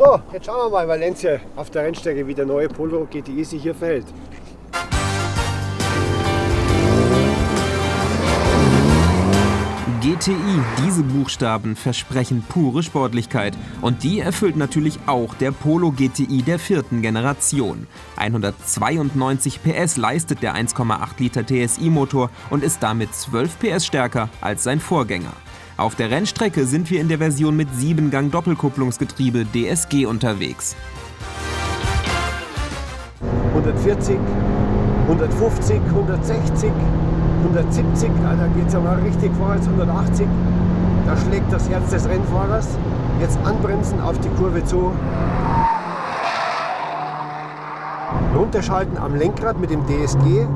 So, jetzt schauen wir mal Valencia auf der Rennstrecke, wie der neue Polo GTI sich hier verhält. GTI, diese Buchstaben versprechen pure Sportlichkeit. Und die erfüllt natürlich auch der Polo GTI der vierten Generation. 192 PS leistet der 1,8 Liter TSI-Motor und ist damit 12 PS stärker als sein Vorgänger. Auf der Rennstrecke sind wir in der Version mit 7-Gang Doppelkupplungsgetriebe DSG unterwegs. 140, 150, 160, 170, da geht es ja mal richtig vorwärts, 180. Da schlägt das Herz des Rennfahrers. Jetzt anbremsen auf die Kurve zu. Runterschalten am Lenkrad mit dem DSG.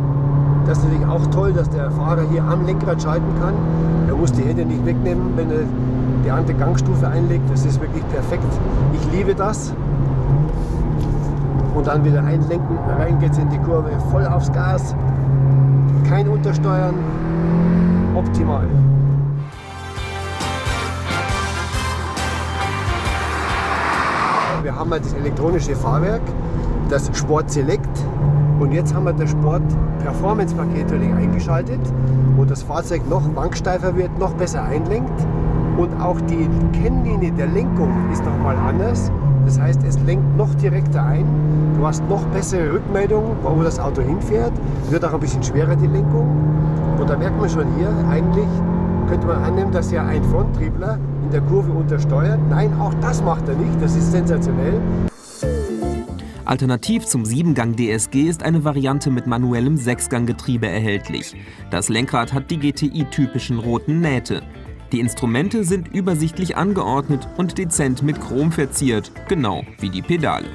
Das ist natürlich auch toll, dass der Fahrer hier am Lenkrad schalten kann. Er muss die Hände nicht wegnehmen, wenn er die andere Gangstufe einlegt. Das ist wirklich perfekt. Ich liebe das. Und dann wieder einlenken. Rein geht's in die Kurve, voll aufs Gas kein Untersteuern, optimal. Wir haben halt das elektronische Fahrwerk, das Sport Select und jetzt haben wir das Sport Performance Paket eingeschaltet, wo das Fahrzeug noch wanksteifer wird, noch besser einlenkt und auch die Kennlinie der Lenkung ist nochmal anders. Das heißt, es lenkt noch direkter ein. Du hast noch bessere Rückmeldung, wo das Auto hinfährt. Wird auch ein bisschen schwerer die Lenkung. Und da merkt man schon hier, eigentlich könnte man annehmen, dass ja ein Fronttriebler in der Kurve untersteuert. Nein, auch das macht er nicht. Das ist sensationell. Alternativ zum 7-Gang DSG ist eine Variante mit manuellem 6-Gang-Getriebe erhältlich. Das Lenkrad hat die GTI-typischen roten Nähte. Die Instrumente sind übersichtlich angeordnet und dezent mit Chrom verziert, genau wie die Pedale.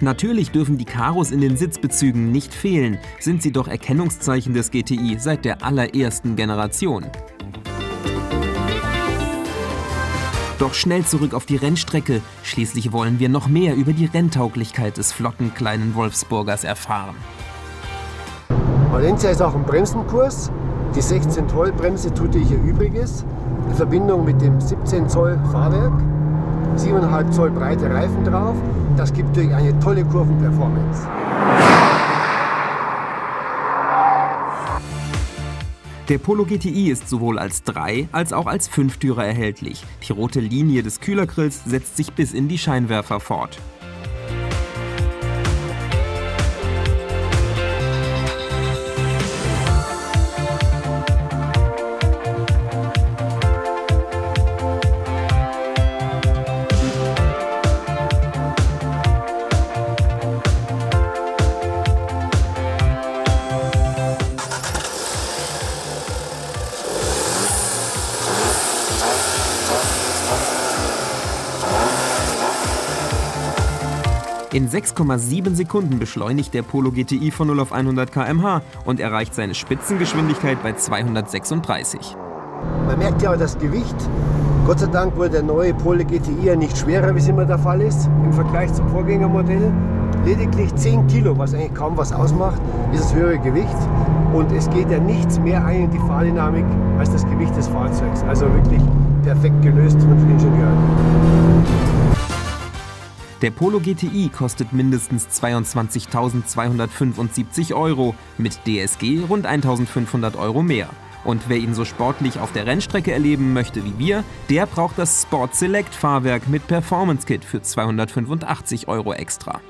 Natürlich dürfen die Karos in den Sitzbezügen nicht fehlen, sind sie doch Erkennungszeichen des GTI seit der allerersten Generation. Doch schnell zurück auf die Rennstrecke. Schließlich wollen wir noch mehr über die Renntauglichkeit des flotten kleinen Wolfsburgers erfahren. Valencia ist auch ein Bremsenkurs. Die 16 Zoll Bremse tut ihr Übriges. In Verbindung mit dem 17 Zoll Fahrwerk. 7,5 Zoll breite Reifen drauf. Das gibt euch eine tolle Kurvenperformance. Der Polo GTI ist sowohl als Drei- als auch als Fünftürer erhältlich. Die rote Linie des Kühlergrills setzt sich bis in die Scheinwerfer fort. In 6,7 Sekunden beschleunigt der Polo GTI von 0 auf 100 km/h und erreicht seine Spitzengeschwindigkeit bei 236. Man merkt ja auch das Gewicht. Gott sei Dank wurde der neue Polo GTI ja nicht schwerer, wie es immer der Fall ist, im Vergleich zum Vorgängermodell. Lediglich 10 Kilo, was eigentlich kaum was ausmacht, ist das höhere Gewicht. Und es geht ja nichts mehr ein in die Fahrdynamik als das Gewicht des Fahrzeugs. Also wirklich perfekt gelöst von den Ingenieuren. Der Polo GTI kostet mindestens 22.275 Euro, mit DSG rund 1.500 Euro mehr. Und wer ihn so sportlich auf der Rennstrecke erleben möchte wie wir, der braucht das Sport Select Fahrwerk mit Performance Kit für 285 Euro extra.